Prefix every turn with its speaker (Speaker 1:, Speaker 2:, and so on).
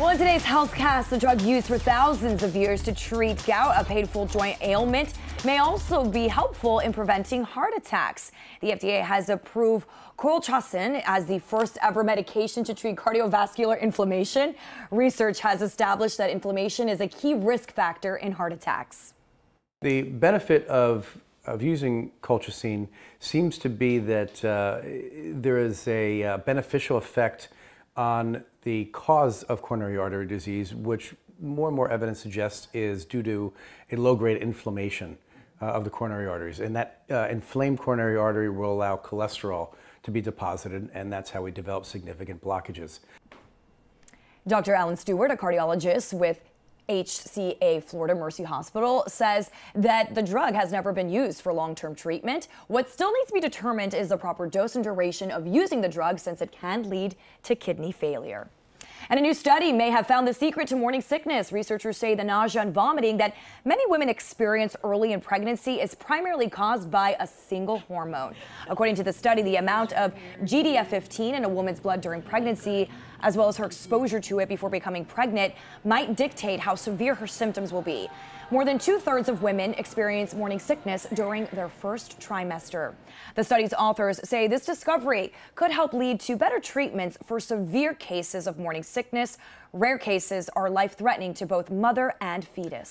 Speaker 1: Well, in today's HealthCast, the drug used for thousands of years to treat gout, a painful joint ailment, may also be helpful in preventing heart attacks. The FDA has approved colchicine as the first ever medication to treat cardiovascular inflammation. Research has established that inflammation is a key risk factor in heart attacks.
Speaker 2: The benefit of of using colchicine seems to be that uh, there is a uh, beneficial effect on the cause of coronary artery disease, which more and more evidence suggests is due to a low-grade inflammation uh, of the coronary arteries. And that uh, inflamed coronary artery will allow cholesterol to be deposited, and that's how we develop significant blockages.
Speaker 1: Dr. Alan Stewart, a cardiologist with HCA Florida Mercy Hospital says that the drug has never been used for long term treatment. What still needs to be determined is the proper dose and duration of using the drug since it can lead to kidney failure. And a new study may have found the secret to morning sickness. Researchers say the nausea and vomiting that many women experience early in pregnancy is primarily caused by a single hormone. According to the study, the amount of GDF15 in a woman's blood during pregnancy, as well as her exposure to it before becoming pregnant, might dictate how severe her symptoms will be. More than two thirds of women experience morning sickness during their first trimester. The study's authors say this discovery could help lead to better treatments for severe cases of morning sickness. Rare cases are life threatening to both mother and fetus.